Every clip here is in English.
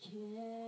Yeah.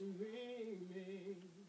to me.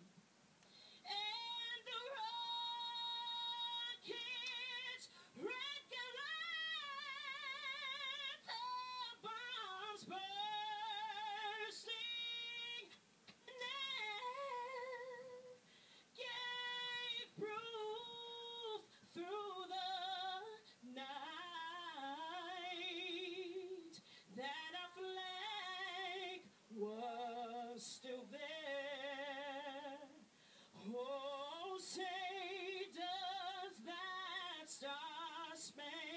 Christmas.